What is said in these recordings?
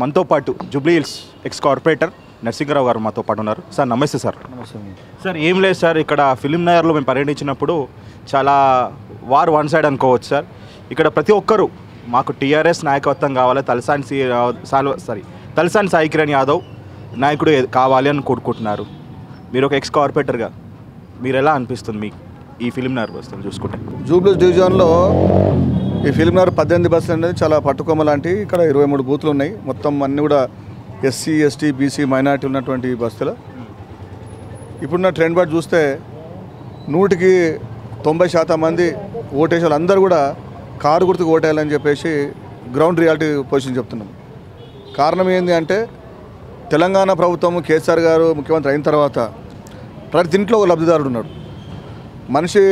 మనతో పాటు Jubilee Hills ex corporator Narasimharao గారు మాతో పాటు ఉన్నారు. సార్ నమస్తే సార్. సార్ ఏం లేదు సార్ ఇక్కడ ఫిలిం నగర్లో మేము పర్యటించినప్పుడు చాలా వార్ వన్ సైడ్ అనుకోవచ్చు సార్. ఇక్కడ ప్రతి ఒక్కరూ మాకు టీఆర్ఎస్ నాయకత్వం కావాలి తలసాని సి సారీ తలసాని సాయి కిరణ్ యాదవ్ నాయకుడు కావాలి అని కోరుకుంటున్నారు. మీరు ఒక ఎక్స్ కార్పొరేటర్గా మీరు ఎలా అనిపిస్తుంది మీకు ఈ ఫిలిం నగర్ వస్తుంది చూసుకుంటే? జూబ్లీస్ డివిజన్లో ఈ ఫిల్మ్ నగర్ పద్దెనిమిది బస్సులు అనేది చాలా పట్టుకొమ్మ లాంటి ఇక్కడ ఇరవై మూడు బూతులు ఉన్నాయి. మొత్తం అన్నీ కూడా ఎస్సీ ఎస్టీ బీసీ మైనార్టీ ఉన్నటువంటి బస్సులు. ఇప్పుడున్న ట్రెండ్ బట్టి చూస్తే నూటికి తొంభై శాతం మంది ఓటేసే అందరూ కూడా కారు గుర్తుకు ఓటేయాలని చెప్పేసి గ్రౌండ్ రియాలిటీ పొజిషన్ చెప్తున్నాం. కారణం ఏంటి అంటే తెలంగాణ ప్రభుత్వం కేసీఆర్ గారు ముఖ్యమంత్రి అయిన తర్వాత ప్రతి ఇంట్లో ఒక లబ్ధిదారుడు ఉన్నాడు. మనిషి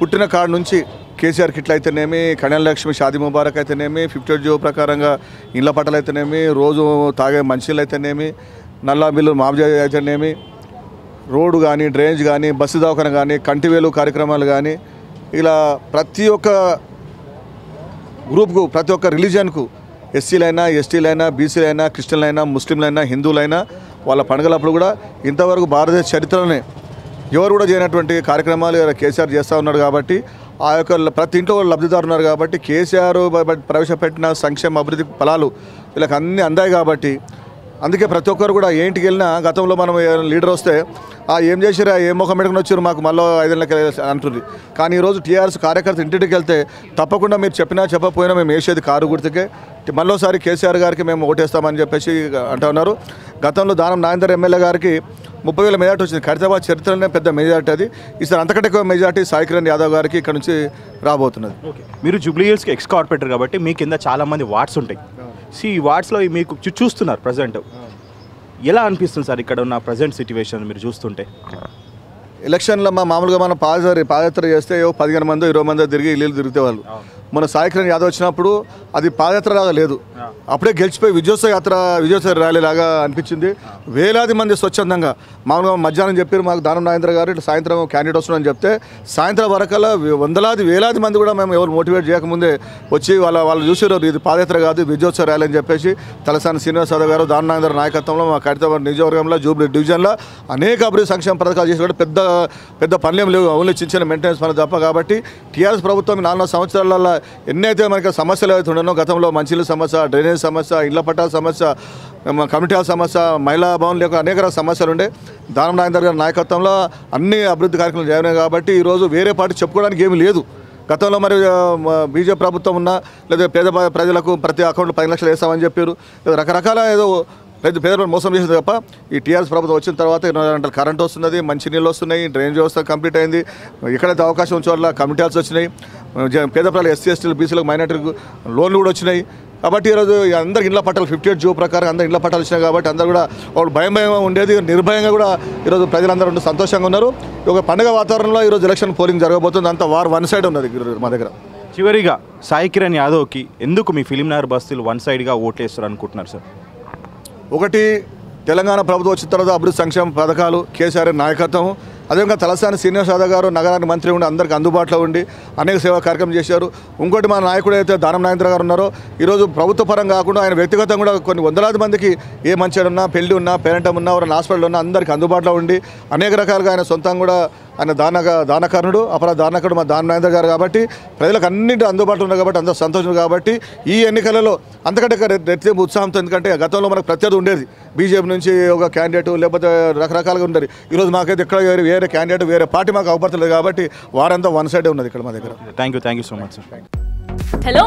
పుట్టిన కాడ నుంచి కేసీఆర్ కిట్లు అయితేనేమి కళ్యాణ లక్ష్మి షాది ముబారక్ అయితేనేమి ఫిఫ్టీ ఎయిట్ జో ప్రకారంగా ఇళ్ళ పట్టలు అయితేనేమి రోజు తాగే మంచినీళ్ళు అయితేనేమి నల్లా బిల్లు మాఫీ అయితేనేమి రోడ్డు కానీ డ్రైనేజ్ కానీ బస్సు దవాఖాన కానీ కంటివేలు కార్యక్రమాలు కానీ ఇలా ప్రతి ఒక్క గ్రూప్కు ప్రతి ఒక్క రిలీజన్కు ఎస్సీలైనా ఎస్టీలైనా బీసీలైనా క్రిస్టియన్లైనా ముస్లింలైనా హిందువులైనా వాళ్ళ పండుగలప్పుడు కూడా ఇంతవరకు భారతదేశ చరిత్రలోనే ఎవరు కూడా చేయనటువంటి కార్యక్రమాలు కేసీఆర్ చేస్తూ ఉన్నాడు కాబట్టి ఆ యొక్క ప్రతి ఇంట్లో లబ్ధిదారు ఉన్నారు కాబట్టి కేసీఆర్ ప్రవేశపెట్టిన సంక్షేమ అభివృద్ధి ఫలాలు వీళ్ళకి అన్నీ అందాయి కాబట్టి అందుకే ప్రతి ఒక్కరు కూడా ఏంటికి వెళ్ళినా గతంలో మనం లీడర్ వస్తే ఏం చేసిరా ఏం ముఖం పెట్టుకుని వచ్చారు మాకు మళ్ళీ ఐదేళ్ళకి అంటుంది. కానీ ఈరోజు టీఆర్ఎస్ కార్యకర్త ఇంటికి వెళ్తే తప్పకుండా మీరు చెప్పినా చెప్పకపోయినా మేము వేసేది కారు గుర్తుకే. మళ్ళీసారి కేసీఆర్ గారికి మేము ఓటేస్తామని చెప్పేసి అంటూ ఉన్నారు. గతంలో దానం నాగేందర్ ఎమ్మెల్యే గారికి ముప్పై వేల మెజార్టీ వచ్చింది. ఖైరతాబాద్ చరిత్రలోనే పెద్ద మెజార్టీ అది. ఈసారి అంతకంటే ఎక్కువ మెజార్టీ సాయి కిరణ్ యాదవ్ గారికి ఇక్కడ నుంచి రాబోతున్నది. మీరు జూబ్లీ హిల్స్కి ఎక్స్ కార్పొరేటర్ కాబట్టి మీ కింద చాలా మంది వార్డ్స్ ఉంటాయి. సి ఈ వార్డ్స్లో మీకు చూస్తున్నారు ప్రజెంట్. ఎలా అనిపిస్తుంది సార్ ఇక్కడ ఉన్న ప్రజెంట్ సిచ్యువేషన్ మీరు చూస్తుంటే? ఎలక్షన్లో మా మామూలుగా మనం పాదయాత్ర పాదయాత్ర చేస్తే పదిహేను మంది ఇరవై మంది తిరిగి ఇల్లు తిరిగితే వాళ్ళు మన సాయి కిరణ్ యాదవ్ వచ్చినప్పుడు అది పాదయాత్ర లాగా లేదు. అప్పుడే గెలిచిపోయి విజయోత్సవ యాత్ర విజయోత్సవ ర్యాలీ లాగా అనిపించింది. వేలాది మంది స్వచ్ఛందంగా మామూలుగా మధ్యాహ్నం చెప్పారు మాకు దానం నాగేంద్ర గారు ఇట్లా సాయంత్రం క్యాండిడేట్ వస్తున్నారని చెప్తే సాయంత్రం వరకల్లా వందలాది వేలాది మంది కూడా మేము ఎవరు మోటివేట్ చేయకముందే వచ్చి వాళ్ళ వాళ్ళు చూసారు. ఇది పాదయాత్ర కాదు విజయోత్సవ ర్యాలీ అని చెప్పేసి తలసాని శ్రీనివాస్ యాదవ్ గారు దానం నాగేంద్ర నాయకత్వంలో మా ఖైరతాబాద్ నియోజకవర్గంలో జూబ్లీ డివిజన్లో అనేక అభివృద్ధి సంక్షేమ పథకాలు చేసి కూడా పెద్ద పెద్ద పనులేం లేవు. ఓన్లీ చిన్న చిన్న మెయింటెనెన్స్ పనులు తప్ప. కాబట్టి టీఆర్ఎస్ ప్రభుత్వం నాలుగు సంవత్సరాలలో ఎన్నైతే మనకి సమస్యలు అయితే ఉండనో గతంలో మంచినీళ్ళ సమస్య డ్రైనేజ్ సమస్య ఇళ్ళ పట్టాల సమస్య కమిటీల సమస్య మహిళా భవన్ యొక్క అనేక రకాల సమస్యలు ఉండే. దానం నాగేందర్ గారి నాయకత్వంలో అన్ని అభివృద్ధి కార్యక్రమాలు జరిగినాయి కాబట్టి ఈరోజు వేరే పార్టీ చెప్పుకోవడానికి ఏమీ లేదు. గతంలో మరి బీజేపీ ప్రభుత్వం ఉన్నా లేదా పేద ప్రజలకు ప్రతి అకౌంట్లో పది లక్షలు వేస్తామని చెప్పారు. రకరకాల ఏదో పెద్ద పేదలను మోసం చేసింది తప్ప ఈ టీఆర్ఎస్ ప్రభుత్వం వచ్చిన తర్వాత ఇరవై గంటలు కరెంట్ వస్తున్నది మంచి నీళ్ళు వస్తున్నాయి డ్రైనేజ్ వ్యవస్థ కంప్లీట్ అయింది. ఎక్కడైతే అవకాశం ఉంచే వాళ్ళ కమిటీ హాల్స్ వచ్చినాయి పేద ప్రజలు ఎస్సీ ఎస్టీలు బీసీలకు మైనార్టీలకు లోన్లు కూడా వచ్చినాయి. కాబట్టి ఈరోజు అందరు ఇళ్ళ పట్టాలు ఫిఫ్టీ ఎయిట్ జూ ప్రకారం అందరు ఇళ్ళ పట్టాలు వచ్చినాయి కాబట్టి అందరూ కూడా వాళ్ళు భయం భయం ఉండేది నిర్భయంగా కూడా ఈరోజు ప్రజలందరూ సంతోషంగా ఉన్నారు. ఒక పండుగ వాతావరణంలో ఈరోజు ఎలక్షన్ పోలింగ్ జరగబోతుంది. అంత వార్ వన్ సైడ్ ఉన్నది మా దగ్గర. చివరిగా సాయి కిరణ్ యాదవ్కి ఎందుకు మీ ఫిలిం నగర్ బస్తీలు వన్ సైడ్గా ఓట్లేస్తారు అనుకుంటున్నారు సార్ ఒకటి తెలంగాణ ప్రభుత్వం వచ్చిన తర్వాత అభివృద్ధి సంక్షేమ పథకాలు కేసీఆర్ నాయకత్వం. అదేవిధంగా తలసాని శ్రీనివాస్ యాదవ్ గారు నగరానికి మంత్రి ఉండి అందరికీ అందుబాటులో ఉండి అనేక సేవా కార్యక్రమం చేశారు. ఇంకోటి మా నాయకుడు అయితే దానం నాగేంద్ర గారు ఉన్నారో ఈరోజు ప్రభుత్వ పరం కాకుండా ఆయన వ్యక్తిగతంగా కూడా కొన్ని వందలాది మందికి ఏ మంచి ఉన్నా పెళ్ళి ఉన్నా పేరెంటం ఉన్నా ఎవరైనా హాస్పిటల్ ఉన్నా అందరికీ అందుబాటులో ఉండి అనేక రకాలుగా ఆయన సొంతంగా కూడా ఆయన దానక దానకర్ణుడు అపరా దానకుడు మా దాన నాగేంద్ర గారు కాబట్టి ప్రజలకు అన్నింటి అందుబాటులో ఉన్నారు కాబట్టి అందరూ సంతోషం కాబట్టి ఈ ఎన్నికలలో అంతకంటే రెట్టింపు ఉత్సాహంతో ఎందుకంటే గతంలో మనకు ప్రత్యర్థి ఉండేది. బీజేపీ నుంచి ఒక క్యాండిడేట్ లేకపోతే రకరకాలుగా ఉండేది. ఈరోజు మాకైతే ఇక్కడ వేరే వేరే క్యాండిడేట్ వేరే పార్టీ మాకు అవపడతలేదు కాబట్టి వారంతా వన్ సైడే ఉన్నది ఇక్కడ మా దగ్గర. Thank you thank you so much sir hello